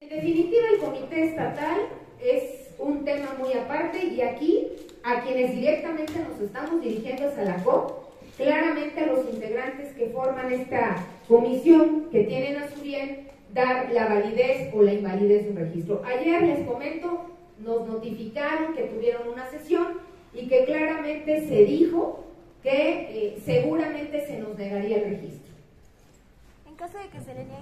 En definitiva, el comité estatal es un tema muy aparte y aquí a quienes directamente nos estamos dirigiendo es a la COP, claramente a los integrantes que forman esta comisión que tienen a su bien dar la validez o la invalidez de un registro. Ayer les comento, nos notificaron que tuvieron una sesión y que claramente se dijo que eh, seguramente se nos negaría el registro. En caso de que se le niegue